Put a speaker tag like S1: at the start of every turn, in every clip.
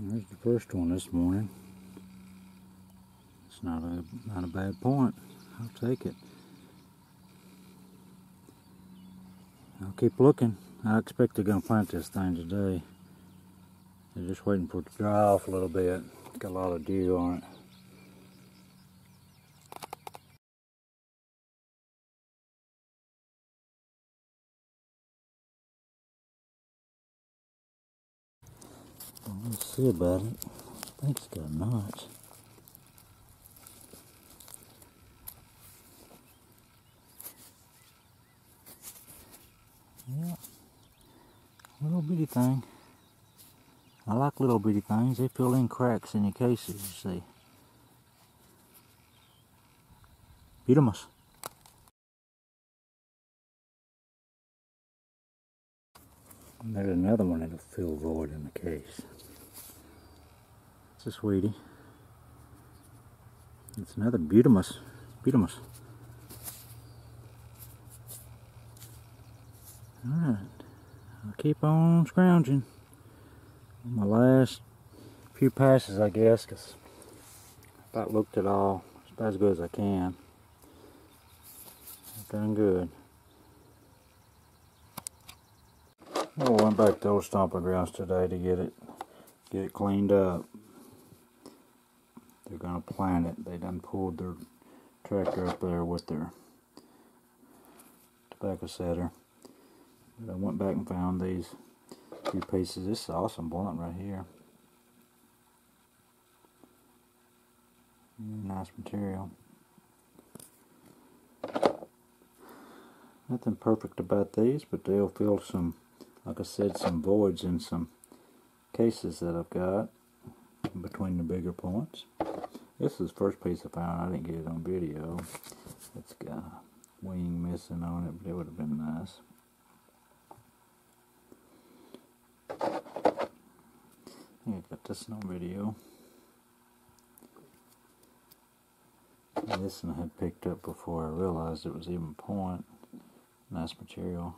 S1: There's the first one this morning. It's not a not a bad point. I'll take it. I'll keep looking. I expect they're gonna plant this thing today. They're just waiting for it to dry off a little bit. Got a lot of dew on it. See about it. I think it's got. Yeah, little bitty thing. I like little bitty things. They fill in cracks in your cases, you see. And there's another one that'll fill void in the case. It's a sweetie. It's another Butymus. Butymus. Alright. I'll keep on scrounging. My last few passes, I guess, because I about looked at all about as good as I can. I've done good. I went back to those stomping grounds today to get it get it cleaned up. They're gonna plant it. They done pulled their tractor up there with their tobacco setter. But I went back and found these few pieces. This is awesome blunt right here. Nice material. Nothing perfect about these, but they'll fill some, like I said, some voids in some cases that I've got between the bigger points. This is the first piece I found. I didn't get it on video. It's got a wing missing on it, but it would have been nice. Yeah, got this on video. This one I had picked up before I realized it was even point. Nice material.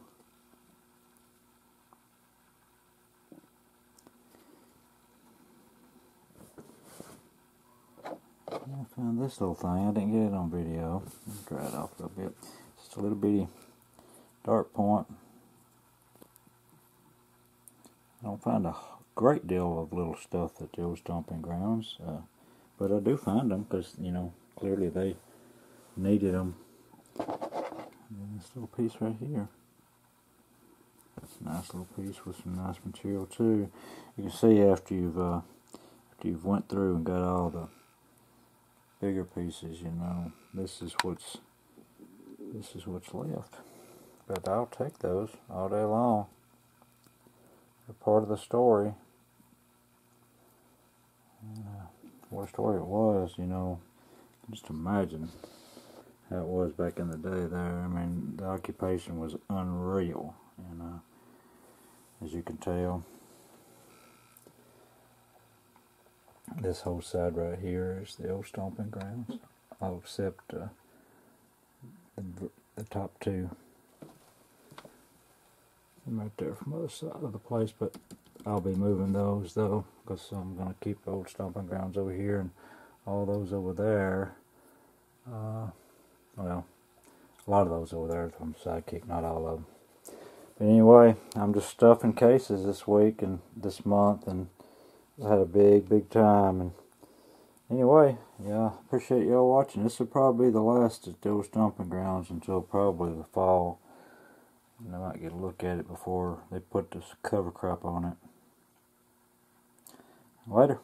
S1: I found this little thing. I didn't get it on video. Dry it off a little bit. Just a little bitty dart point. I don't find a great deal of little stuff at the old stomping grounds, uh, but I do find them because you know clearly they needed them. And this little piece right here. Nice little piece with some nice material too. You can see after you've uh, after you've went through and got all the bigger pieces, you know, this is what's this is what's left. But I'll take those all day long. They're part of the story. Uh, what a story it was, you know. Just imagine how it was back in the day there. I mean, the occupation was unreal, and uh, as you can tell, this whole side right here is the old stomping grounds, except uh, the, the top two. Right there from the other side of the place, but I'll be moving those though, because I'm going to keep the old stomping grounds over here and all those over there. Uh, well, a lot of those over there from Sidekick, not all of them. But anyway, I'm just stuffing cases this week and this month, and I had a big, big time. And anyway, yeah, appreciate y'all watching. This will probably be the last of those stomping grounds until probably the fall. And I might get a look at it before they put this cover crop on it. Later.